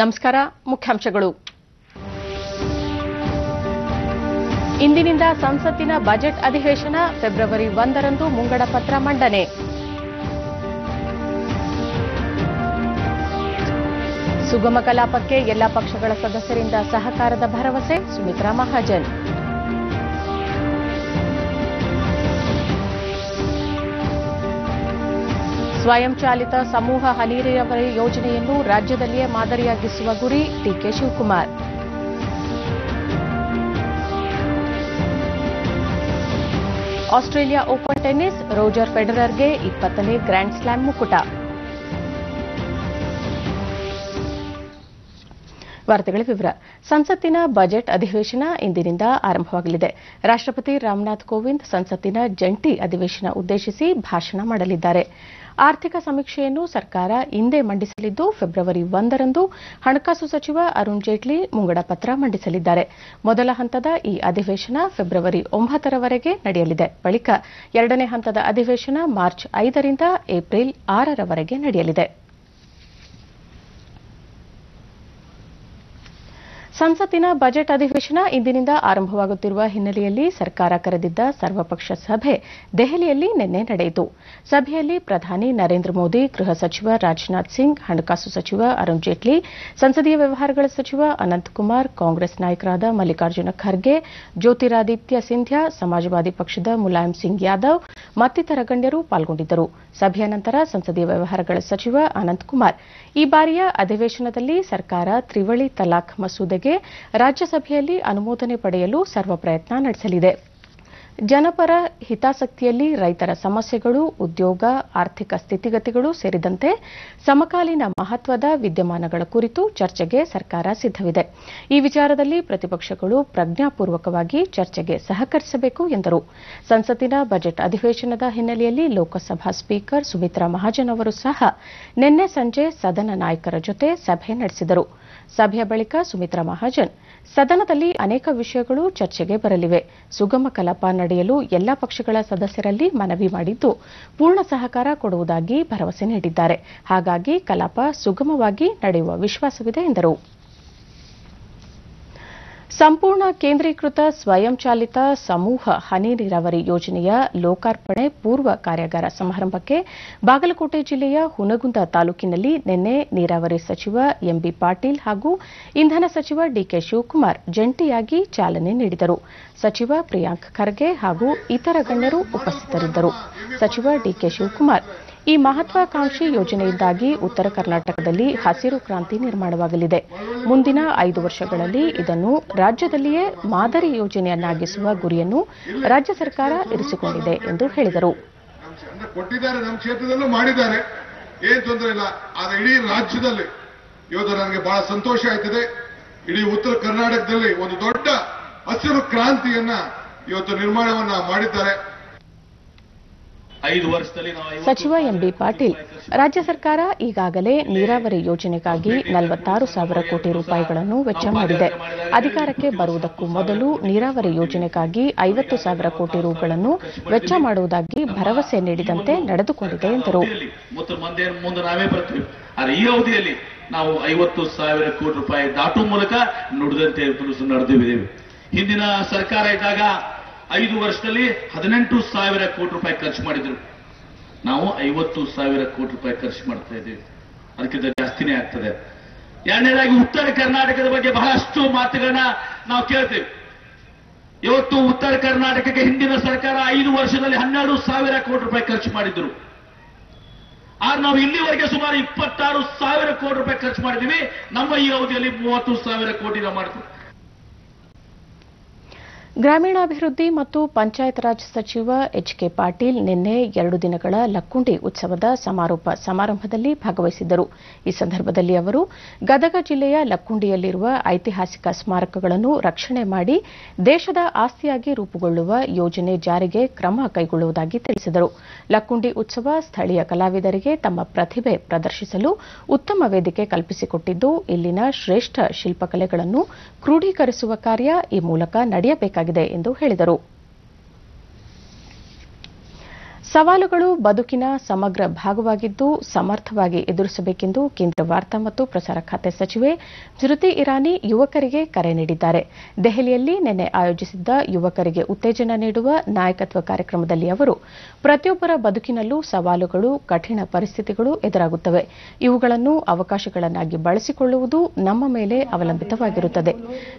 ನಮಸ್ಕಾರ, ಮುಖ್ಯಾಂಶಗಳು. ಇಂದಿನಿಂದ ಸಂಸತ್ತಿನ ಬಜೆಟ್ ಅಧಿವೇಶನ ಫೆಬ್ರವರಿ ಒಂದರಂದು ಮುಂಗಡ ಪತ್ರ ಮಂಡನೆ. ಸುಗಮ ಕಲಾಪಕ್ಕೆ ಎಲ್ಲ ಪಕ್ಷಗಳ ಸದಸ್ಯರಿಂದ ಸಹಕಾರದ ಭರವಸೆ, ಸುಮಿತ್ರಾ ಮಹಾಜನ್. ಸ್ವಯಂಚಾಲಿತ ಸಮೂಹ ಹನಿ ನೀರಾವರಿ ಯೋಜನೆಯನ್ನು ರಾಜ್ಯದಲ್ಲಿಯೇ ಮಾದರಿಯಾಗಿಸುವ ಗುರಿ DK Shivakumar. Australia Open tennis Roger ಫೆಡರರ್ಗೆ ಇಪ್ಪತ್ತನೇ ಗ್ರ್ಯಾಂಡ್ ಸ್ಲಾಮ್ ಮುಕುಟ. ವಾರ್ತೆಗಳ ವಿವರ. ಸಂಸತ್ತಿನ ಬಜೆಟ್ ಅಧಿವೇಶನ ಇಂದಿನಿಂದ ಆರಂಭವಾಗಲಿದೆ. ರಾಷ್ಟಪತಿ ರಾಮನಾಥ್ ಕೋವಿಂದ್ ಸಂಸತ್ತಿನ ಜಂಟಿ ಅಧಿವೇಶನ ಉದ್ದೇಶಿಸಿ ಭಾಷಣ ಮಾಡಲಿದ್ದಾರೆ. ಆರ್ಥಿಕ ಸಮೀಕ್ಷೆಯನ್ನು ಸರ್ಕಾರ ಇಂದೇ ಮಂಡಿಸಲಿದ್ದು, ಫೆಬ್ರವರಿ ಒಂದರಂದು ಹಣಕಾಸು ಸಚಿವ ಅರುಣ್ ಜೇಟ್ಲಿ ಮುಂಗಡ ಪತ್ರ ಮಂಡಿಸಲಿದ್ದಾರೆ. ಮೊದಲ ಹಂತದ ಈ ಅಧಿವೇಶನ ಫೆಬ್ರವರಿ ಒಂಬತ್ತರವರೆಗೆ ನಡೆಯಲಿದೆ. ಬಳಿಕ ಎರಡನೇ ಹಂತದ ಅಧಿವೇಶನ ಮಾರ್ಚ್ ಐದರಿಂದ ಏಪ್ರಿಲ್ ಆರರವರೆಗೆ ನಡೆಯಲಿದೆ. ಸಂಸತ್ತಿನ ಬಜೆಟ್ ಅಧಿವೇಶನ ಇಂದಿನಿಂದ ಆರಂಭವಾಗುತ್ತಿರುವ ಹಿನ್ನೆಲೆಯಲ್ಲಿ ಸರ್ಕಾರ ಕರೆದಿದ್ದ ಸರ್ವಪಕ್ಷ ಸಭೆ ದೆಹಲಿಯಲ್ಲಿ ನಿನ್ನೆ ನಡೆಯಿತು. ಸಭೆಯಲ್ಲಿ ಪ್ರಧಾನಿ ನರೇಂದ್ರ ಮೋದಿ, ಗೃಹ ಸಚಿವ ರಾಜನಾಥ್ ಸಿಂಗ್, ಹಣಕಾಸು ಸಚಿವ ಅರುಣ್ ಜೇಟ್ಲಿ, ಸಂಸದೀಯ ವ್ಯವಹಾರಗಳ ಸಚಿವ ಅನಂತಕುಮಾರ್ ಕಾಂಗ್ರೆಸ್ ನಾಯಕರಾದ ಮಲ್ಲಿಕಾರ್ಜುನ ಖರ್ಗೆ, ಜ್ಯೋತಿರಾದಿತ್ಯ ಸಿಂಧ್ಯಾ, ಸಮಾಜವಾದಿ ಪಕ್ಷದ ಮುಲಾಯಂ ಸಿಂಗ್ ಯಾದವ್ ಮತ್ತಿತರ ಗಣ್ಯರು ಪಾಲ್ಗೊಂಡಿದ್ದರು. ಸಭೆಯ ನಂತರ ಸಂಸದೀಯ ವ್ಯವಹಾರಗಳ ಸಚಿವ ಅನಂತಕುಮಾರ್ ಈ ಬಾರಿಯ ಅಧಿವೇಶನದಲ್ಲಿ ಸರ್ಕಾರ ತ್ರಿವಳಿ ತಲಾಖ್ ಮಸೂದೆಗೆ ರಾಜ್ಯಸಭೆಯಲ್ಲಿ ಅನುಮೋದನೆ ಪಡೆಯಲು ಸರ್ವ ಪ್ರಯತ್ನ ನಡೆಸಲಿದೆ. ಜನಪರ ಹಿತಾಸಕ್ತಿಯಲ್ಲಿ ರೈತರ ಸಮಸ್ಯೆಗಳು, ಉದ್ಯೋಗ, ಆರ್ಥಿಕ ಸ್ಥಿತಿಗತಿಗಳು ಸೇರಿದಂತೆ ಸಮಕಾಲೀನ ಮಹತ್ವದ ವಿದ್ಯಮಾನಗಳ ಕುರಿತು ಚರ್ಚೆಗೆ ಸರ್ಕಾರ ಸಿದ್ದವಿದೆ ಈ ವಿಚಾರದಲ್ಲಿ ಪ್ರತಿಪಕ್ಷಗಳು ಪ್ರಜ್ಞಾಪೂರ್ವಕವಾಗಿ ಚರ್ಚೆಗೆ ಸಹಕರಿಸಬೇಕು ಎಂದರು. ಸಂಸತ್ತಿನ ಬಜೆಟ್ ಅಧಿವೇಶನದ ಹಿನ್ನೆಲೆಯಲ್ಲಿ ಲೋಕಸಭಾ ಸ್ಪೀಕರ್ ಸುಮಿತ್ರಾ ಮಹಾಜನ್ ಅವರು ಸಹ ನಿನ್ನೆ ಸಂಜೆ ಸದನ ನಾಯಕರ ಜೊತೆ ಸಭೆ ನಡೆಸಿದರು. ಸಭೆಯ ಬಳಿಕ ಸುಮಿತ್ರಾ ಮಹಾಜನ್. ಸದನದಲ್ಲಿ ಅನೇಕ ವಿಷಯಗಳು ಚರ್ಚೆಗೆ ಬರಲಿವೆ. ಸುಗಮ ಕಲಾಪ ನಡೆಯಲು ಎಲ್ಲಾ ಪಕ್ಷಗಳ ಸದಸ್ಯರಲ್ಲಿ ಮನವಿ ಮಾಡಿದ್ದು ಪೂರ್ಣ ಸಹಕಾರ ಕೊಡುವುದಾಗಿ ಭರವಸೆ ನೀಡಿದ್ದಾರೆ. ಹಾಗಾಗಿ ಕಲಾಪ ಸುಗಮವಾಗಿ ನಡೆಯುವ ವಿಶ್ವಾಸವಿದೆ ಎಂದರು. ಸಂಪೂರ್ಣ ಕೇಂದ್ರೀಕೃತ ಸ್ವಯಂಚಾಲಿತ ಸಮೂಹ ಹನಿ ನೀರಾವರಿ ಯೋಜನೆಯ ಲೋಕಾರ್ಪಣೆ ಪೂರ್ವ ಕಾರ್ಯಾಗಾರ ಸಮಾರಂಭಕ್ಕೆ ಬಾಗಲಕೋಟೆ ಜಿಲ್ಲೆಯ ಹುನಗುಂದ ತಾಲೂಕಿನಲ್ಲಿ ನಿನ್ನೆ ನೀರಾವರಿ ಸಚಿವ ಎಂಬಿ ಪಾಟೀಲ್ ಹಾಗೂ ಇಂಧನ ಸಚಿವ ಡಿಕೆ ಶಿವಕುಮಾರ್ ಜಂಟಿಯಾಗಿ ಚಾಲನೆ ನೀಡಿದರು. ಸಚಿವ ಪ್ರಿಯಾಂಕ್ ಖರ್ಗೆ ಹಾಗೂ ಇತರ ಗಣ್ಯರು ಉಪಸ್ಥಿತರಿದ್ದರು. ಸಚಿವ ಡಿಕೆ ಶಿವಕುಮಾರ್ ಈ ಮಹತ್ವಾಕಾಂಕ್ಷಿ ಯೋಜನೆಯಿಂದಾಗಿ ಉತ್ತರ ಕರ್ನಾಟಕದಲ್ಲಿ ಹಸಿರು ಕ್ರಾಂತಿ ನಿರ್ಮಾಣವಾಗಲಿದೆ. ಮುಂದಿನ ಐದು ವರ್ಷಗಳಲ್ಲಿ ಇದನ್ನು ರಾಜ್ಯದಲ್ಲಿಯೇ ಮಾದರಿ ಯೋಜನೆಯನ್ನಾಗಿಸುವ ಗುರಿಯನ್ನು ರಾಜ್ಯ ಸರ್ಕಾರ ಇರಿಸಿಕೊಂಡಿದೆ ಎಂದು ಹೇಳಿದರು. ಕೊಟ್ಟಿದ್ದಾರೆ, ನಮ್ಮ ಕ್ಷೇತ್ರದಲ್ಲೂ ಮಾಡಿದ್ದಾರೆ. ಏನ್ ತೊಂದರೆ ಇಲ್ಲ. ಆದ್ರೆ ಇಡೀ ರಾಜ್ಯದಲ್ಲಿ ಇವತ್ತು ನನಗೆ ಬಹಳ ಸಂತೋಷ ಆಯ್ತದೆ. ಇಡೀ ಉತ್ತರ ಕರ್ನಾಟಕದಲ್ಲಿ ಒಂದು ದೊಡ್ಡ ಹಸಿರು ಕ್ರಾಂತಿಯನ್ನ ಇವತ್ತು ನಿರ್ಮಾಣವನ್ನ ಮಾಡಿದ್ದಾರೆ ಐದು ವರ್ಷದಲ್ಲಿ ನಾವು ಐವತ್ತು ಸಚಿವ ಎಂಬಿ ಪಾಟೀಲ್ ರಾಜ್ಯ ಸರ್ಕಾರ ಈಗಾಗಲೇ ನೀರಾವರಿ ಯೋಜನೆಗಾಗಿ ನಲವತ್ತಾರು ಸಾವಿರ ಕೋಟಿ ರೂಪಾಯಿಗಳನ್ನು ವೆಚ್ಚ ಮಾಡಿದೆ. ಅಧಿಕಾರಕ್ಕೆ ಬರುವುದಕ್ಕೂ ಮೊದಲು ನೀರಾವರಿ ಯೋಜನೆಗಾಗಿ ಐವತ್ತು ಸಾವಿರ ಕೋಟಿ ರೂಗಳನ್ನು ವೆಚ್ಚ ಮಾಡುವುದಾಗಿ ಭರವಸೆ ನೀಡಿದಂತೆ ನಡೆದುಕೊಂಡಿದೆ ಎಂದರು. ಈ ಅವಧಿಯಲ್ಲಿ ನಾವು ಐವತ್ತು ಸಾವಿರ ಕೋಟಿ ರೂಪಾಯಿ ದಾಟುವ ಮೂಲಕ ನುಡಿದಂತೆ ನಡೆದಿದ್ದೇವೆ. ಹಿಂದಿನ ಸರ್ಕಾರ ಇದ್ದಾಗ ಐದು ವರ್ಷದಲ್ಲಿ ಹದಿನೆಂಟು ಸಾವಿರ ಕೋಟಿ ರೂಪಾಯಿ ಖರ್ಚು ಮಾಡಿದ್ರು. ನಾವು ಐವತ್ತು ಸಾವಿರ ಕೋಟಿ ರೂಪಾಯಿ ಖರ್ಚು ಮಾಡ್ತಾ ಇದ್ದೀವಿ. ಅದಕ್ಕಿಂತ ಜಾಸ್ತಿನೇ ಆಗ್ತದೆ. ಎರಡನೇದಾಗಿ ಉತ್ತರ ಕರ್ನಾಟಕದ ಬಗ್ಗೆ ಬಹಳಷ್ಟು ಮಾತುಗಳನ್ನ ನಾವು ಕೇಳ್ತೇವೆ. ಇವತ್ತು ಉತ್ತರ ಕರ್ನಾಟಕಕ್ಕೆ ಹಿಂದಿನ ಸರ್ಕಾರ ಐದು ವರ್ಷದಲ್ಲಿ ಹನ್ನೆರಡು ಸಾವಿರ ಕೋಟಿ ರೂಪಾಯಿ ಖರ್ಚು ಮಾಡಿದ್ರು. ಆದ್ರೆ ನಾವು ಇಲ್ಲಿವರೆಗೆ ಸುಮಾರು ಇಪ್ಪತ್ತಾರು ಸಾವಿರ ಕೋಟಿ ರೂಪಾಯಿ ಖರ್ಚು ಮಾಡಿದ್ದೀವಿ. ನಮ್ಮ ಈ ಅವಧಿಯಲ್ಲಿ ಮೂವತ್ತು ಸಾವಿರ ಕೋಟಿ ನಾವು ಮಾಡ್ತೀವಿ. ಗ್ರಾಮೀಣಾಭಿವೃದ್ಧಿ ಮತ್ತು ಪಂಚಾಯತ್ ರಾಜ್ ಸಚಿವ ಎಚ್ ಕೆ ಪಾಟೀಲ್ ನಿನ್ನೆ ಎರಡು ದಿನಗಳ ಲಕ್ಕುಂಡಿ ಉತ್ಸವದ ಸಮಾರೋಪ ಸಮಾರಂಭದಲ್ಲಿ ಭಾಗವಹಿಸಿದ್ದರು. ಈ ಸಂದರ್ಭದಲ್ಲಿ ಅವರು, ಗದಗ ಜಿಲ್ಲೆಯ ಲಕ್ಕುಂಡಿಯಲ್ಲಿರುವ ಐತಿಹಾಸಿಕ ಸ್ಮಾರಕಗಳನ್ನು ರಕ್ಷಣೆ ಮಾಡಿ ದೇಶದ ಆಸ್ತಿಯಾಗಿ ರೂಪುಗೊಳ್ಳುವ ಯೋಜನೆ ಜಾರಿಗೆ ಕ್ರಮ ಕೈಗೊಳ್ಳುವುದಾಗಿ ತಿಳಿಸಿದರು. ಲಕ್ಕುಂಡಿ ಉತ್ಸವ ಸ್ಥಳೀಯ ಕಲಾವಿದರಿಗೆ ತಮ್ಮ ಪ್ರತಿಭೆ ಪ್ರದರ್ಶಿಸಲು ಉತ್ತಮ ವೇದಿಕೆ ಕಲ್ಪಿಸಿಕೊಟ್ಟಿದ್ದು, ಇಲ್ಲಿನ ಶ್ರೇಷ್ಠ ಶಿಲ್ಪಕಲೆಗಳನ್ನು ಕ್ರೋಢೀಕರಿಸುವ ಕಾರ್ಯ ಈ ಮೂಲಕ ನಡೆಯಬೇಕಾಗಿದೆ. ಎಂದು ಹೇಳಿದರು ಸವಾಲುಗಳು ಬದುಕಿನ ಸಮಗ್ರ ಭಾಗವಾಗಿದ್ದು ಸಮರ್ಥವಾಗಿ ಎದುರಿಸಬೇಕೆಂದು ಕೇಂದ್ರ ವಾರ್ತಾ ಮತ್ತು ಪ್ರಸಾರ ಖಾತೆ ಸಚಿವೆ ಸ್ಮೃತಿ ಇರಾನಿ ಯುವಕರಿಗೆ ಕರೆ ನೀಡಿದ್ದಾರೆ. ದೆಹಲಿಯಲ್ಲಿ ನಿನ್ನೆ ಆಯೋಜಿಸಿದ್ದ ಯುವಕರಿಗೆ ಉತ್ತೇಜನ ನೀಡುವ ನಾಯಕತ್ವ ಕಾರ್ಯಕ್ರಮದಲ್ಲಿ ಅವರು, ಪ್ರತಿಯೊಬ್ಬರ ಬದುಕಿನಲ್ಲೂ ಸವಾಲುಗಳು, ಕಠಿಣ ಪರಿಸ್ಥಿತಿಗಳು ಎದುರಾಗುತ್ತವೆ. ಇವುಗಳನ್ನು ಅವಕಾಶಗಳನ್ನಾಗಿ ಬಳಸಿಕೊಳ್ಳುವುದು ನಮ್ಮ ಮೇಲೆ ಅವಲಂಬಿತವಾಗಿರುತ್ತದೆ.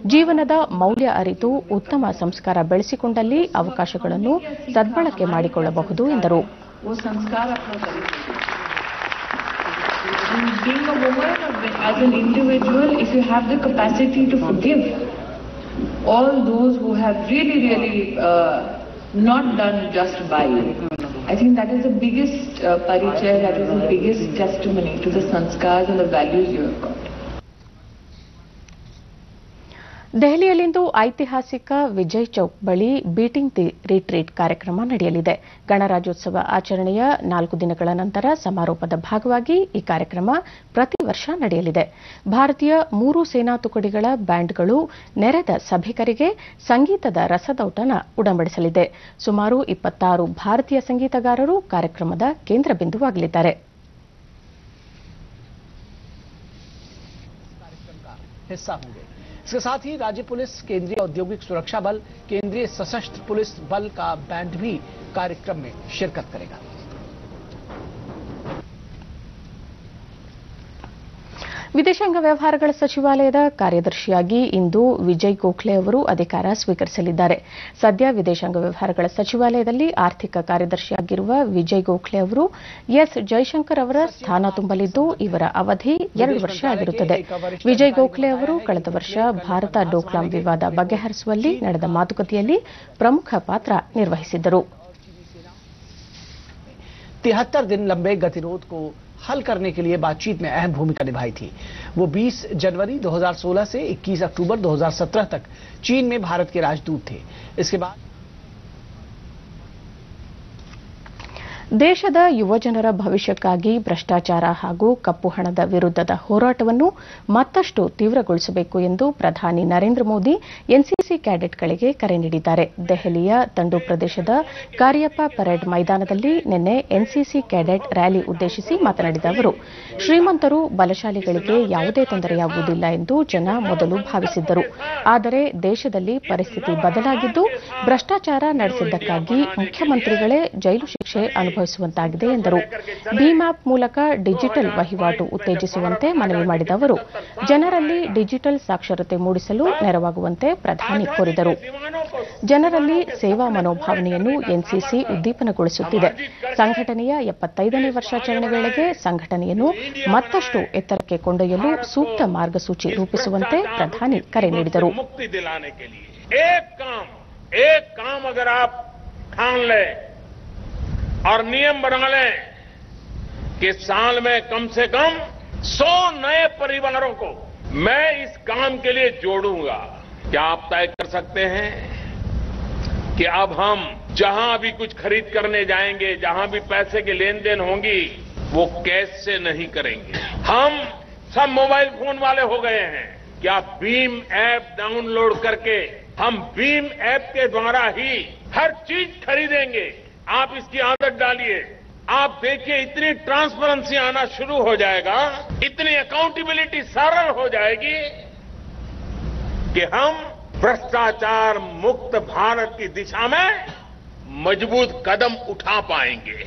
ಜೀವನದ ಮೌಲ್ಯ ಅರಿತು ಉತ್ತಮ ಸಂಸ್ಕಾರ ಬೆಳೆಸಿಕೊಂಡಲ್ಲಿ ಅವಕಾಶಗಳನ್ನು ಸದ್ಬಳಕೆ ಮಾಡಿಕೊಳ್ಳಬಹುದು ಎಂದರು. ಮಾಡಿದರು all those who have really, really uh, not done just by you. I think that is the biggest uh, parichaya, that is the biggest testimony to the sanskars and the values you have got. ದೆಹಲಿಯಲ್ಲಿಂದು ಐತಿಹಾಸಿಕ ವಿಜಯ್ ಚೌಕ್ ಬಳಿ beating the retreat ಕಾರ್ಯಕ್ರಮ ನಡೆಯಲಿದೆ ಗಣರಾಜ್ಯೋತ್ಸವ ಆಚರಣೆಯ ನಾಲ್ಕು ದಿನಗಳ ನಂತರ ಸಮಾರೋಪದ ಭಾಗವಾಗಿ ಈ ಕಾರ್ಯಕ್ರಮ ಪ್ರತಿ ವರ್ಷ ನಡೆಯಲಿದೆ ಭಾರತೀಯ ಮೂರು ಸೇನಾ ತುಕಡಿಗಳ ಬ್ಯಾಂಡ್ಗಳು ನೆರೆದ ಸಭಿಕರಿಗೆ ಸಂಗೀತದ ರಸದೌಟನ ಉಡಂಬಡಿಸಲಿದೆ ಸುಮಾರು ಇಪ್ಪತ್ತಾರು ಭಾರತೀಯ ಸಂಗೀತಗಾರರು ಕಾರ್ಯಕ್ರಮದ ಕೇಂದ್ರ ಬಿಂದುವಾಗಲಿದ್ದಾರೆ हिस्सा होंगे इसके साथ ही राज्य पुलिस, केंद्रीय औद्योगिक सुरक्षा बल, केंद्रीय सशस्त्र पुलिस बल का बैंड भी कार्यक्रम में शिरकत करेगा। ವಿದೇಶಾಂಗ ವ್ಯವಹಾರಗಳ ಸಚಿವಾಲಯದ ಕಾರ್ಯದರ್ಶಿಯಾಗಿ ಇಂದು ವಿಜಯ್ ಗೋಖಲೆ ಅವರು ಅಧಿಕಾರ ಸ್ವೀಕರಿಸಲಿದ್ದಾರೆ ಸದ್ಯ ವಿದೇಶಾಂಗ ವ್ಯವಹಾರಗಳ ಸಚಿವಾಲಯದಲ್ಲಿ ಆರ್ಥಿಕ ಕಾರ್ಯದರ್ಶಿಯಾಗಿರುವ ವಿಜಯ್ ಗೋಖಲೆ ಅವರು ಎಸ್ ಜೈಶಂಕರ್ ಅವರ ಸ್ಥಾನ ತುಂಬಲಿದ್ದು ಇವರ ಅವಧಿ ಎರಡು ವರ್ಷ ಆಗಿರುತ್ತದೆ ವಿಜಯ್ ಗೋಖಲೆ ಅವರು ಕಳೆದ ವರ್ಷ ಭಾರತ ಡೋಕ್ಲಾಂ ವಿವಾದ ಬಗೆಹರಿಸುವಲ್ಲಿ ನಡೆದ ಮಾತುಕತೆಯಲ್ಲಿ ಪ್ರಮುಖ ಪಾತ್ರ ನಿರ್ವಹಿಸಿದ್ದರು तिहत्तर दिन लंबे गतिरोध को हल करने के लिए बातचीत में अहम भूमिका निभाई थी। वो 20 जनवरी 2016 से 21 अक्टूबर 2017 तक चीन में भारत के राजदूत थे। इसके बाद ದೇಶದ ಯುವಜನರ ಭವಿಷ್ಯಕ್ಕಾಗಿ ಭ್ರಷ್ಟಾಚಾರ ಹಾಗೂ ಕಪ್ಪು ಹಣದ ವಿರುದ್ಧದ ಹೋರಾಟವನ್ನು ಮತ್ತಷ್ಟು ತೀವ್ರಗೊಳಿಸಬೇಕು ಎಂದು ಪ್ರಧಾನಿ ನರೇಂದ್ರ ಮೋದಿ ಎನ್ಸಿಸಿ ಕ್ಯಾಡೆಟ್ಗಳಿಗೆ ಕರೆ ನೀಡಿದ್ದಾರೆ. ದೆಹಲಿಯ ತಂಡು ಪ್ರದೇಶದ ಕಾರ್ಯಪ್ಪ ಪರೇಡ್ ಮೈದಾನದಲ್ಲಿ ನಿನ್ನೆ ಎನ್ಸಿಸಿ ಕ್ಯಾಡೆಟ್ ರ್ಯಾಲಿ ಉದ್ದೇಶಿಸಿ ಮಾತನಾಡಿದ ಅವರು, ಶ್ರೀಮಂತರು ಬಲಶಾಲಿಗಳಿಗೆ ಯಾವುದೇ ತೊಂದರೆಯಾಗುವುದಿಲ್ಲ ಎಂದು ಜನ ಮೊದಲು ಭಾವಿಸಿದ್ದರು. ಆದರೆ ದೇಶದಲ್ಲಿ ಪರಿಸ್ಥಿತಿ ಬದಲಾಗಿದ್ದು, ಭ್ರಷ್ಟಾಚಾರ ನಡೆಸಿದ್ದಕ್ಕಾಗಿ ಮುಖ್ಯಮಂತ್ರಿಗಳೇ ಜೈಲು ಶಿಕ್ಷೆ ಅನುಭವಿಸುವಂತಾಗಿದೆ ಎಂದರು ಭೀಮ್ ಆಪ್ ಮೂಲಕ ಡಿಜಿಟಲ್ ವಹಿವಾಟು ಉತ್ತೇಜಿಸುವಂತೆ ಮನವಿ ಮಾಡಿದ ಅವರು ಜನರಲ್ಲಿ ಡಿಜಿಟಲ್ ಸಾಕ್ಷರತೆ ಮೂಡಿಸಲು ನೆರವಾಗುವಂತೆ ಪ್ರಧಾನಿ ಕೋರಿದರು ಜನರಲ್ಲಿ ಸೇವಾ ಮನೋಭಾವನೆಯನ್ನು ಎನ್ಸಿಸಿ ಉದ್ದೀಪನಗೊಳಿಸುತ್ತಿದೆ ಸಂಘಟನೆಯ ಎಪ್ಪತ್ತೈದನೇ ವರ್ಷಾಚರಣೆ ವೇಳೆಗೆ ಸಂಘಟನೆಯನ್ನು ಮತ್ತಷ್ಟು ಎತ್ತರಕ್ಕೆ ಕೊಂಡೊಯ್ಯಲು ಸೂಕ್ತ ಮಾರ್ಗಸೂಚಿ ರೂಪಿಸುವಂತೆ ಪ್ರಧಾನಿ ಕರೆ ನೀಡಿದರು मुक्ति दिलाने के लिए एक काम एक काम अगर आप ठान लें और नियम बना लें कि साल में कम से कम 100 नए परिवारों को मैं इस काम के लिए जोड़ूँगा। क्या आप तय कर सकते हैं कि अब हम जहाँ भी कुछ खरीद करने जाएँगे, जहाँ भी पैसे की लेन देन होंगी, वो कैश से नहीं करेंगे? हम सब मोबाइल फ़ोन वाले हो गए हैं। क्या भीम ऐप डाउनलोड करके हम भीम ऐप के द्वारा ही हर चीज़ खरीदेंगे? आप इसकी आदत डालिए। आप देखिए, इतनी ट्रांसपेरेंसी आना शुरू हो जाएगा, इतनी अकाउंटेबिलिटी सरल हो जाएगी कि हम भ्रष्टाचार मुक्त भारत की दिशा में मज़बूत कदम उठा पाएँगे।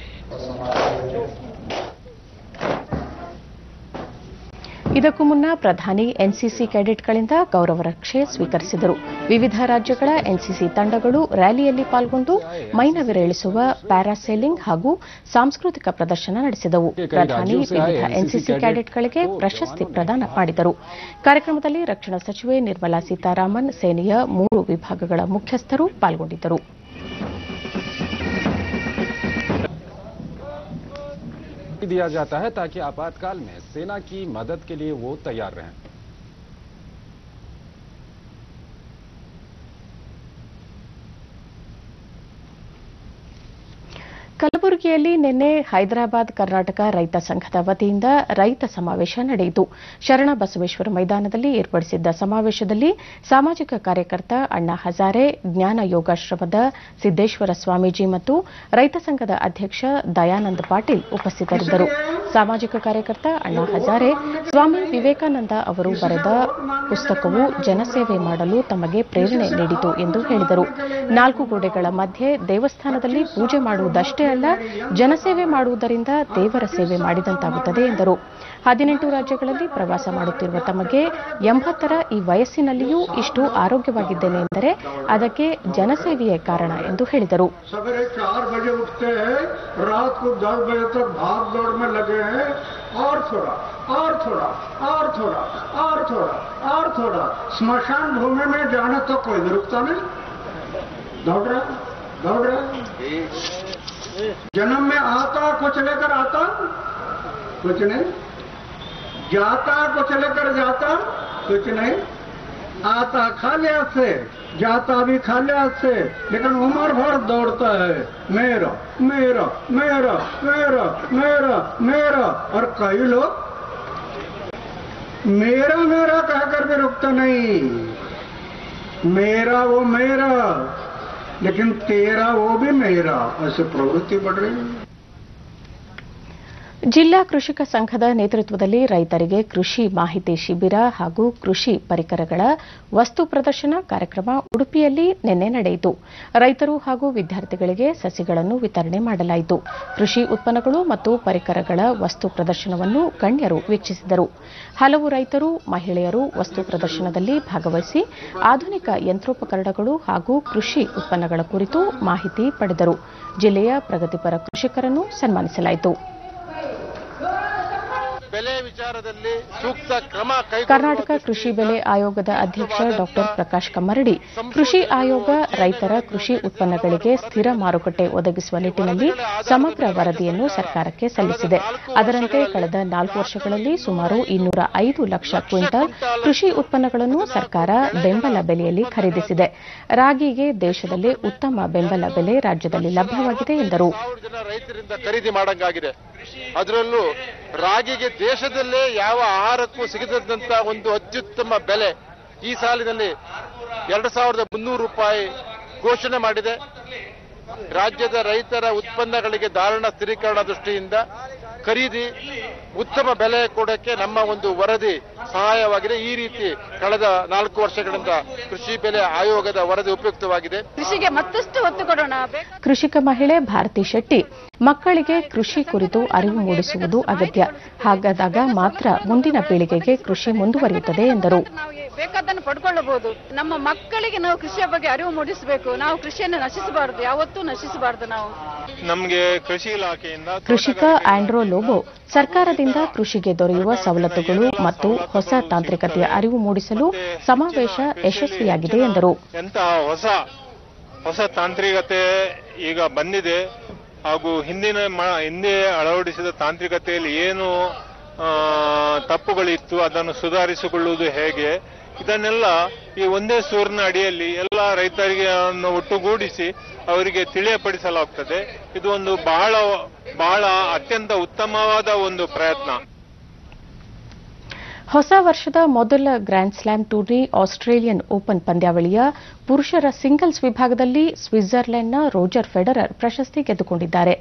ಇದಕ್ಕೂ ಮುನ್ನ ಪ್ರಧಾನಿ ಎನ್ಸಿಸಿ ಕ್ಯಾಡೆಟ್ಗಳಿಂದ ಗೌರವ ರಕ್ಷೆ ಸ್ವೀಕರಿಸಿದರು. ವಿವಿಧ ರಾಜ್ಯಗಳ ಎನ್ಸಿಸಿ ತಂಡಗಳು ರ್ಯಾಲಿಯಲ್ಲಿ ಪಾಲ್ಗೊಂಡು ಮೈನವಿರೇಳಿಸುವ ಪ್ಯಾರಾಸೇಲಿಂಗ್ ಹಾಗೂ ಸಾಂಸ್ಕೃತಿಕ ಪ್ರದರ್ಶನ ನಡೆಸಿದವು. ಪ್ರಧಾನಿ ವಿವಿಧ ಎನ್ಸಿಸಿ ಕ್ಯಾಡೆಟ್ಗಳಿಗೆ ಪ್ರಶಸ್ತಿ ಪ್ರದಾನ ಮಾಡಿದರು. ಕಾರ್ಯಕ್ರಮದಲ್ಲಿ ರಕ್ಷಣಾ ಸಚಿವೆ ನಿರ್ಮಲಾ ಸೀತಾರಾಮನ್ ಸೇನೆಯ ಮೂರು ವಿಭಾಗಗಳ ಮುಖ್ಯಸ್ಥರು ಪಾಲ್ಗೊಂಡಿದ್ದರು. दिया जाता है ताकि आपातकाल में सेना की मदद के लिए वो तैयार रहें ಕಲಬುರಗಿಯಲ್ಲಿ ನಿನ್ನೆ ಹೈದರಾಬಾದ್ ಕರ್ನಾಟಕ ರೈತ ಸಂಘದ ವತಿಯಿಂದ ರೈತ ಸಮಾವೇಶ ನಡೆಯಿತು. ಶರಣ ಬಸವೇಶ್ವರ ಮೈದಾನದಲ್ಲಿ ಏರ್ಪಡಿಸಿದ್ದ ಸಮಾವೇಶದಲ್ಲಿ ಸಾಮಾಜಿಕ ಕಾರ್ಯಕರ್ತ ಅಣ್ಣಾ ಹಜಾರೆ, ಜ್ಞಾನ ಯೋಗಾಶ್ರಮದ ಸಿದ್ದೇಶ್ವರ ಸ್ವಾಮೀಜಿ ಮತ್ತು ರೈತ ಸಂಘದ ಅಧ್ಯಕ್ಷ ದಯಾನಂದ ಪಾಟೀಲ್ ಉಪಸ್ಥಿತರಿದ್ದರು. ಸಾಮಾಜಿಕ ಕಾರ್ಯಕರ್ತ ಅಣ್ಣಾ ಹಜಾರೆ, ಸ್ವಾಮಿ ವಿವೇಕಾನಂದ ಅವರು ಬರೆದ ಪುಸ್ತಕವು ಜನಸೇವೆ ಮಾಡಲು ತಮಗೆ ಪ್ರೇರಣೆ ನೀಡಿತು ಎಂದು ಹೇಳಿದರು. ನಾಲ್ಕು ಗೋಡೆಗಳ ಮಧ್ಯೆ ದೇವಸ್ಥಾನದಲ್ಲಿ ಪೂಜೆ ಮಾಡುವುದಷ್ಟೇ ಅಲ್ಲ, ಜನಸೇವೆ ಮಾಡುವುದರಿಂದ ದೇವರ ಸೇವೆ ಮಾಡಿದಂತಾಗುತ್ತದೆ ಎಂದರು. ಹದಿನೆಂಟು ರಾಜ್ಯಗಳಲ್ಲಿ ಪ್ರವಾಸ ಮಾಡುತ್ತಿರುವ ತಮಗೆ ಎಂಬತ್ತರ ಈ ವಯಸ್ಸಿನಲ್ಲಿಯೂ ಇಷ್ಟು ಆರೋಗ್ಯವಾಗಿದ್ದೇನೆ ಎಂದರೆ ಅದಕ್ಕೆ ಜನಸೇವೆಯೇ ಕಾರಣ ಎಂದು ಹೇಳಿದರು. उठते हैं, और थोड़ा और थोड़ा और थोड़ा और थोड़ा और थोड़ा। स्मशान भूमि में जाने तो कोई रुकता नहीं। दौड़ रहा दौड़ रहा। जन्म में आता, कुछ लेकर आता, कुछ नहीं। जाता, कुछ लेकर जाता, कुछ नहीं। आता खाली हाथ से, जाता भी खाली हाथ से, लेकिन उम्र भर दौड़ता है। मेरा मेरा मेरा मेरा मेरा मेरा। और कई लोग, मेरा मेरा कहकर भी रुकता नहीं। मेरा वो मेरा, लेकिन तेरा वो भी मेरा। ऐसे प्रवृत्ति बढ़ रही है। ಜಿಲ್ಲಾ ಕೃಷಿಕ ಸಂಘದ ನೇತೃತ್ವದಲ್ಲಿ ರೈತರಿಗೆ ಕೃಷಿ ಮಾಹಿತಿ ಶಿಬಿರ ಹಾಗೂ ಕೃಷಿ ಪರಿಕರಗಳ ವಸ್ತು ಪ್ರದರ್ಶನ ಕಾರ್ಯಕ್ರಮ ಉಡುಪಿಯಲ್ಲಿ ನಿನ್ನೆ ನಡೆಯಿತು. ರೈತರು ಹಾಗೂ ವಿದ್ಯಾರ್ಥಿಗಳಿಗೆ ಸಸಿಗಳನ್ನು ವಿತರಣೆ ಮಾಡಲಾಯಿತು. ಕೃಷಿ ಉತ್ಪನ್ನಗಳು ಮತ್ತು ಪರಿಕರಗಳ ವಸ್ತು ಪ್ರದರ್ಶನವನ್ನು ಗಣ್ಯರು ವೀಕ್ಷಿಸಿದರು. ಹಲವು ರೈತರು, ಮಹಿಳೆಯರು ವಸ್ತು ಪ್ರದರ್ಶನದಲ್ಲಿ ಭಾಗವಹಿಸಿ ಆಧುನಿಕ ಯಂತ್ರೋಪಕರಣಗಳು ಹಾಗೂ ಕೃಷಿ ಉತ್ಪನ್ನಗಳ ಕುರಿತು ಮಾಹಿತಿ ಪಡೆದರು. ಜಿಲ್ಲೆಯ ಪ್ರಗತಿಪರ ಕೃಷಿಕರನ್ನು ಸನ್ಮಾನಿಸಲಾಯಿತು. ಕರ್ನಾಟಕ ಕೃಷಿ ಬೆಲೆ ಆಯೋಗದ ಅಧ್ಯಕ್ಷ ಡಾ ಪ್ರಕಾಶ್ ಕಮ್ಮರಡಿ ಕೃಷಿ ಆಯೋಗ ರೈತರ ಕೃಷಿ ಉತ್ಪನ್ನಗಳಿಗೆ ಸ್ಥಿರ ಮಾರುಕಟ್ಟೆ ಒದಗಿಸುವ ನಿಟ್ಟಿನಲ್ಲಿ ಸಮಗ್ರ ವರದಿಯನ್ನು ಸರ್ಕಾರಕ್ಕೆ ಸಲ್ಲಿಸಿದೆ. ಅದರಂತೆ ಕಳೆದ ನಾಲ್ಕು ವರ್ಷಗಳಲ್ಲಿ ಸುಮಾರು ಇನ್ನೂರ ಐದು ಲಕ್ಷ ಕ್ವಿಂಟಲ್ ಕೃಷಿ ಉತ್ಪನ್ನಗಳನ್ನು ಸರ್ಕಾರ ಬೆಂಬಲ ಬೆಲೆಯಲ್ಲಿ ಖರೀದಿಸಿದೆ. ರಾಗಿಗೆ ದೇಶದಲ್ಲಿ ಉತ್ತಮ ಬೆಂಬಲ ಬೆಲೆ ರಾಜ್ಯದಲ್ಲಿ ಲಭ್ಯವಾಗಿದೆ ಎಂದರು. ಅದರಲ್ಲೂ ರಾಗಿಗೆ ದೇಶದಲ್ಲೇ ಯಾವ ಆಹಾರಕ್ಕೂ ಸಿಗದಂತ ಒಂದು ಅತ್ಯುತ್ತಮ ಬೆಲೆ ಈ ಸಾಲಿನಲ್ಲಿ ಎರಡು ಸಾವಿರದ ಮುನ್ನೂರು ರೂಪಾಯಿ ಘೋಷಣೆ ಮಾಡಿದೆ. ರಾಜ್ಯದ ರೈತರ ಉತ್ಪನ್ನಗಳಿಗೆ ಧಾರಣ ಸ್ಥಿರೀಕರಣ ದೃಷ್ಟಿಯಿಂದ ಖರೀದಿ ಉತ್ತಮ ಬೆಲೆ ಕೊಡೋಕ್ಕೆ ನಮ್ಮ ಒಂದು ವರದಿ ಸಹಾಯವಾಗಿದೆ. ಈ ರೀತಿ ಕಳೆದ ನಾಲ್ಕು ವರ್ಷಗಳಿಂದ ಕೃಷಿ ಬೆಲೆ ಆಯೋಗದ ವರದಿ ಉಪಯುಕ್ತವಾಗಿದೆ. ಕೃಷಿಗೆ ಮತ್ತಷ್ಟು ಒತ್ತು ಕೊಡೋಣ. ಕೃಷಿಕ ಮಹಿಳೆ ಭಾರತಿ ಶೆಟ್ಟಿ ಮಕ್ಕಳಿಗೆ ಕೃಷಿ ಕುರಿತು ಅರಿವು ಮೂಡಿಸುವುದು ಅಗತ್ಯ. ಹಾಗಾದಾಗ ಮಾತ್ರ ಮುಂದಿನ ಪೀಳಿಗೆಗೆ ಕೃಷಿ ಮುಂದುವರಿಯುತ್ತದೆ ಎಂದರು. ನಾವು ಬೇಕಾದನ್ನು ಪಡ್ಕೊಳ್ಳಬಹುದು. ನಮ್ಮ ಮಕ್ಕಳಿಗೆ ನಾವು ಕೃಷಿಯ ಬಗ್ಗೆ ಅರಿವು ಮೂಡಿಸಬೇಕು. ನಾವು ಕೃಷಿಯನ್ನು ನಶಿಸಬಾರದು. ಯಾವತ್ತೂ ನಶಿಸಬಾರದು ನಾವು. ನಮಗೆ ಕೃಷಿ ಇಲಾಖೆಯಿಂದ ಕೃಷಿಕ ಆಂಡ್ರೋ ಲೋಬೋ ಸರ್ಕಾರದಿಂದ ಕೃಷಿಗೆ ದೊರೆಯುವ ಸವಲತ್ತುಗಳು ಮತ್ತು ಹೊಸ ತಾಂತ್ರಿಕತೆಯ ಅರಿವು ಮೂಡಿಸಲು ಸಮಾವೇಶ ಯಶಸ್ವಿಯಾಗಿದೆ ಎಂದರು. ಎಂತಹ ಹೊಸ ಹೊಸ ತಾಂತ್ರಿಕತೆ ಈಗ ಬಂದಿದೆ. ಹಾಗೂ ಹಿಂದಿನ ಮ- ಹಿಂದೆ ಅಳವಡಿಸಿದ ತಾಂತ್ರಿಕತೆಯಲ್ಲಿ ಏನು ತಪ್ಪುಗಳಿತ್ತು ಅದನ್ನು ಸುಧಾರಿಸಿಕೊಳ್ಳುವುದು ಹೇಗೆ? ಇದನ್ನೆಲ್ಲ ಈ ಒಂದೇ ಸೂರಿನ ಅಡಿಯಲ್ಲಿ ಎಲ್ಲ ರೈತರಿಗೆ ಒಟ್ಟುಗೂಡಿಸಿ ಅವರಿಗೆ ತಿಳಿಯಪಡಿಸಲಾಗ್ತದೆ. ಇದು ಒಂದು ಬಹಳ ಬಹಳ ಅತ್ಯಂತ ಉತ್ತಮವಾದ ಒಂದು ಪ್ರಯತ್ನ. ಹೊಸ ವರ್ಷದ ಮೊದಲ grand slam tourney Australian Open ಪಂದ್ಯಾವಳಿಯ ಪುರುಷರ ಸಿಂಗಲ್ಸ್ ವಿಭಾಗದಲ್ಲಿ ಸ್ವಿಟ್ಜರ್ಲೆಂಡ್ನ ರೋಜರ್ ಫೆಡರರ್ ಪ್ರಶಸ್ತಿ ಗೆದ್ದುಕೊಂಡಿದ್ದಾರೆ.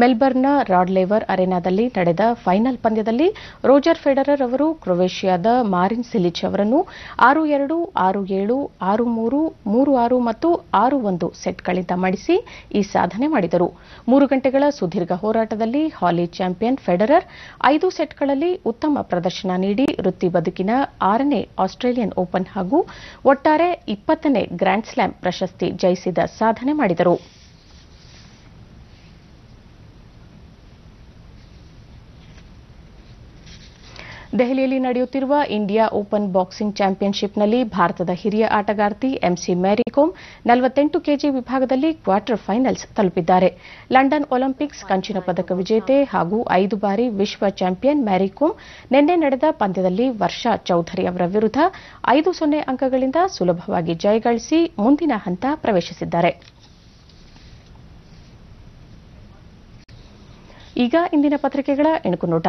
ಮೆಲ್ಬರ್ನ್ನ ರಾಡ್ಲೇವರ್ ಅರೆನಾದಲ್ಲಿ ನಡೆದ ಫೈನಲ್ ಪಂದ್ಯದಲ್ಲಿ ರೋಜರ್ ಫೆಡರರ್ ಅವರು ಕ್ರೊವೇಷಿಯಾದ ಮಾರಿನ್ ಸಿಲಿಚ್ ಅವರನ್ನು ಆರು ಎರಡು, ಆರು ಏಳು, ಆರು ಮೂರು ಮೂರು ಆರು ಮತ್ತು ಆರು ಒಂದು ಸೆಟ್ಗಳಿಂದ ಮಡಿಸಿ ಈ ಸಾಧನೆ ಮಾಡಿದರು. ಮೂರು ಗಂಟೆಗಳ ಸುದೀರ್ಘ ಹೋರಾಟದಲ್ಲಿ ಹಾಲಿ ಚಾಂಪಿಯನ್ ಫೆಡರರ್ ಐದು ಸೆಟ್ಗಳಲ್ಲಿ ಉತ್ತಮ ಪ್ರದರ್ಶನ ನೀಡಿ ವೃತ್ತಿ ಬದುಕಿನ ಆರನೇ ಆಸ್ಟ್ರೇಲಿಯನ್ ಓಪನ್ ಹಾಗೂ ಒಟ್ಟಾರೆ ಇಪ್ಪತ್ತನೇ ಗ್ರ್ಯಾಂಡ್ ಸ್ಲಾಮ್ ಪ್ರಶಸ್ತಿ ಜಯಿಸಿದ ಸಾಧನೆ ಮಾಡಿದರು. ದೆಹಲಿಯಲ್ಲಿ ನಡೆಯುತ್ತಿರುವ ಇಂಡಿಯಾ ಓಪನ್ ಬಾಕ್ಸಿಂಗ್ ಚಾಂಪಿಯನ್ಶಿಪ್ನಲ್ಲಿ ಭಾರತದ ಹಿರಿಯ ಆಟಗಾರ್ತಿ ಎಂಸಿ ಮ್ಯಾರಿಕೋಮ್ ನಲವತ್ತೆಂಟು ಕೆಜಿ ವಿಭಾಗದಲ್ಲಿ ಕ್ವಾರ್ಟರ್ ಫೈನಲ್ಸ್ ತಲುಪಿದ್ದಾರೆ. ಲಂಡನ್ ಒಲಿಂಪಿಕ್ಸ್ ಕಂಚಿನ ಪದಕ ವಿಜೇತೆ ಹಾಗೂ ಐದು ಬಾರಿ ವಿಶ್ವ ಚಾಂಪಿಯನ್ ಮ್ಯಾರಿಕೋಮ್ ನಿನ್ನೆ ನಡೆದ ಪಂದ್ಯದಲ್ಲಿ ವರ್ಷಾ ಚೌಧರಿ ಅವರ ವಿರುದ್ಧ ಐದು ಸೊನ್ನೆ ಅಂಕಗಳಿಂದ ಸುಲಭವಾಗಿ ಜಯಗಳಿಸಿ ಮುಂದಿನ ಹಂತ ಪ್ರವೇಶಿಸಿದ್ದಾರೆ. ಈಗ ಇಂದಿನ ಪತ್ರಿಕೆಗಳ ಎಣಕು ನೋಟ.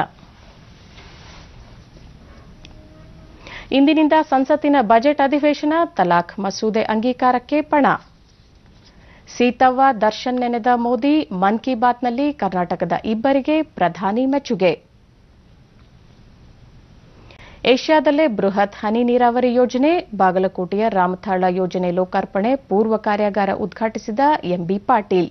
ಇಂದಿನಿಂದ ಸಂಸತ್ತಿನ ಬಜೆಟ್ ಅಧಿವೇಶನ ತಲಾಖ್ ಮಸೂದೆ ಅಂಗೀಕಾರಕ್ಕೆ ಪಣ. ಸೀತವ್ವ ದರ್ಶನ್ ನೆನೆದ ಮೋದಿ ಮನ್ ಕಿ ಬಾತ್ನಲ್ಲಿ ಕರ್ನಾಟಕದ ಇಬ್ಬರಿಗೆ ಪ್ರಧಾನಿ ಮೆಚ್ಚುಗೆ. ಏಷ್ಯಾದಲ್ಲೇ ಬೃಹತ್ ಹನಿ ನೀರಾವರಿ ಯೋಜನೆ, ಬಾಗಲಕೋಟೆಯ ರಾಮಥಾಳ ಯೋಜನೆ ಲೋಕಾರ್ಪಣೆ, ಪೂರ್ವ ಕಾರ್ಯಾಗಾರ ಉದ್ಘಾಟಿಸಿದ ಎಂಬಿ ಪಾಟೀಲ್.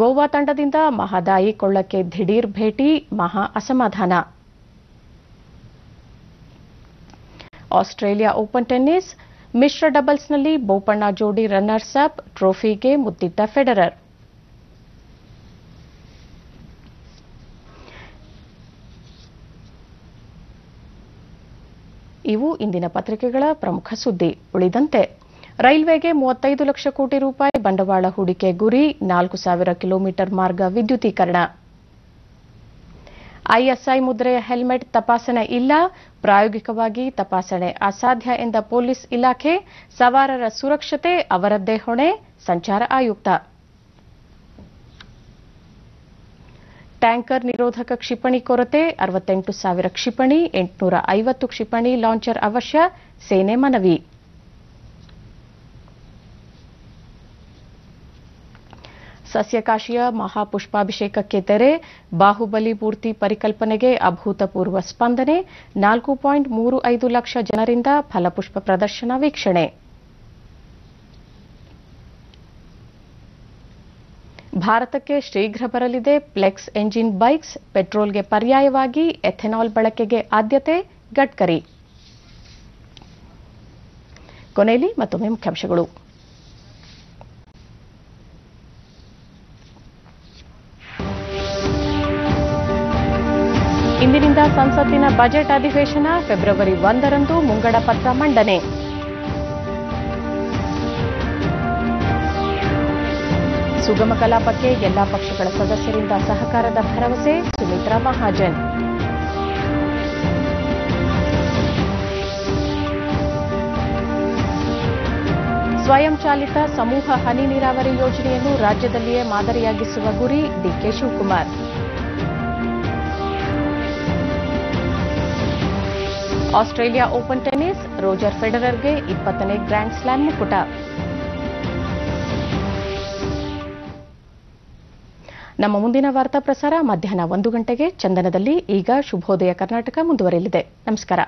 ಗೋವಾ ತಂಡದಿಂದ ಮಹದಾಯಿ ಕೊಳ್ಳಕ್ಕೆ ದಿಢೀರ್ ಭೇಟಿ, ಮಹಾ ಅಸಮಾಧಾನ. ಆಸ್ಟ್ರೇಲಿಯಾ ಓಪನ್ ಟೆನ್ನಿಸ್, ಮಿಶ್ರ ಡಬಲ್ಸ್ನಲ್ಲಿ ಬೋಪಣ್ಣ ಜೋಡಿ ರನ್ನರ್ಸ್ ಅಪ್ ಟ್ರೋಫಿಗೆ ಮುದ್ದಿದ್ದ ಫೆಡರರ್. ಇವು ಇಂದಿನ ಪತ್ರಿಕೆಗಳ ಪ್ರಮುಖ ಸುದ್ದಿ. ಉಳಿದಂತೆ ರೈಲ್ವೆಗೆ ಮೂವತ್ತೈದು ಲಕ್ಷ ಕೋಟಿ ರೂಪಾಯಿ ಬಂಡವಾಳ ಹೂಡಿಕೆ ಗುರಿ, ನಾಲ್ಕು ಸಾವಿರ ಕಿಲೋಮೀಟರ್ ಮಾರ್ಗ ವಿದ್ಯುದೀಕರಣ ಐಎಸ್ಐ ಮುದ್ರೆಯ ಹೆಲ್ಮೆಟ್ ತಪಾಸಣೆ ಇಲ್ಲ. ಪ್ರಾಯೋಗಿಕವಾಗಿ ತಪಾಸಣೆ ಅಸಾಧ್ಯ ಎಂದ ಪೊಲೀಸ್ ಇಲಾಖೆ ಸವಾರರ ಸುರಕ್ಷತೆ, ಅವರದ್ದೇ ಹೊಣೆ, ಸಂಚಾರ ಆಯುಕ್ತ. ಟ್ಯಾಂಕರ್ ನಿರೋಧಕ ಕ್ಷಿಪಣಿ ಕೊರತೆ, ಅರವತ್ತೆಂಟು ಸಾವಿರ ಕ್ಷಿಪಣಿ, ಎಂಟುನೂರ ಐವತ್ತು ಕ್ಷಿಪಣಿ ಲಾಂಚರ್ ಅವಶ್ಯ, ಸೇನೆ ಮನವಿ. ಸಸ್ಯಕಾಶಿಯ ಮಹಾಪುಷ್ಪಾಭಿಷೇಕಕ್ಕೆ ತೆರೆ, ಬಾಹುಬಲಿ ಮೂರ್ತಿ ಪರಿಕಲ್ಪನೆಗೆ ಅಭೂತಪೂರ್ವ ಸ್ಪಂದನೆ, ನಾಲ್ಕು ಪಾಯಿಂಟ್ ಮೂರು ಐದು ಲಕ್ಷ ಜನರಿಂದ ಫಲಪುಷ್ಪ ಪ್ರದರ್ಶನ ವೀಕ್ಷಣೆ. ಭಾರತಕ್ಕೆ ಶೀಘ್ರ ಬರಲಿದೆ ಫ್ಲೆಕ್ಸ್ ಎಂಜಿನ್ ಬೈಕ್ಸ್, ಪೆಟ್ರೋಲ್ಗೆ ಪರ್ಯಾಯವಾಗಿ ಎಥೆನಾಲ್ ಬಳಕೆಗೆ ಆದ್ಯತೆ, ಗಡ್ಕರಿ. ಕೊನೆಯಲ್ಲಿ ಮತ್ತೊಮ್ಮೆ ಮುಖ್ಯಾಂಶಗಳು. ಇಂದಿನಿಂದ ಸಂಸತ್ತಿನ ಬಜೆಟ್ ಅಧಿವೇಶನ ಫೆಬ್ರವರಿ ಒಂದರಂದು ಮುಂಗಡ ಪತ್ರ ಮಂಡನೆ. ಸುಗಮ ಕಲಾಪಕ್ಕೆ ಎಲ್ಲಾ ಪಕ್ಷಗಳ ಸದಸ್ಯರಿಂದ ಸಹಕಾರದ ಭರವಸೆ ಸುಮಿತ್ರಾ ಮಹಾಜನ್. ಸ್ವಯಂ ಚಾಲಿತ ಸಮೂಹ ಹನಿ ನೀರಾವರಿ ಯೋಜನೆಯನ್ನು ರಾಜ್ಯದಲ್ಲಿಯೇ ಮಾದರಿಯಾಗಿಸುವ ಗುರಿ DK Shivakumar. Australia Open tennis, Roger ಫೆಡರರ್ಗೆ ಇಪ್ಪತ್ತನೇ ಗ್ರ್ಯಾಂಡ್ ಸ್ಲಾಮ್ ಮುಕುಟ. ನಮ್ಮ ಮುಂದಿನ ವಾರ್ತಾ ಪ್ರಸಾರ ಮಧ್ಯಾಹ್ನ ಒಂದು ಗಂಟೆಗೆ ಚಂದನದಲ್ಲಿ, ಈಗ ಶುಭೋದಯ ಕರ್ನಾಟಕ ಮುಂದುವರೆಯಲಿದೆ. ನಮಸ್ಕಾರ.